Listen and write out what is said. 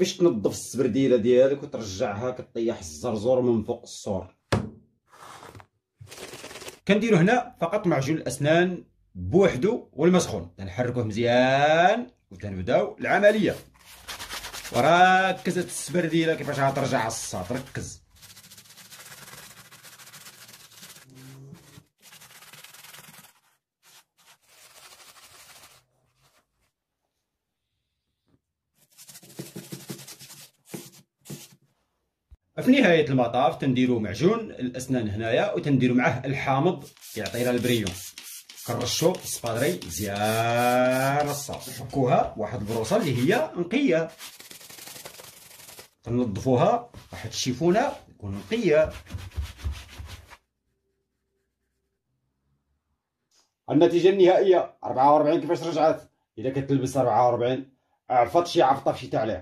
كيفاش تنظف السبرديلة ديالك وترجعها كطيح الزرزور من فوق السور. كنديرو هنا فقط معجون الأسنان بوحدو والماء سخون تنحركوه مزيان وتنبداو العملية. وركز السبرديلة كيفاش غترجع الصاط ركز. في نهاية المطاف تنديرو معجون الأسنان هنايا وتنديرو معاه الحامض يعطينا البريون. كنرشو السبادري مزيان الصاط نحكوها واحد البروصه اللي هي نقية. تنظفوها واحد الشيفونه تكون نقية. النتيجة النهائية 44 كيفاش رجعت؟ إذا كتلبس 44 عفط شي عفطة في شي تعليق.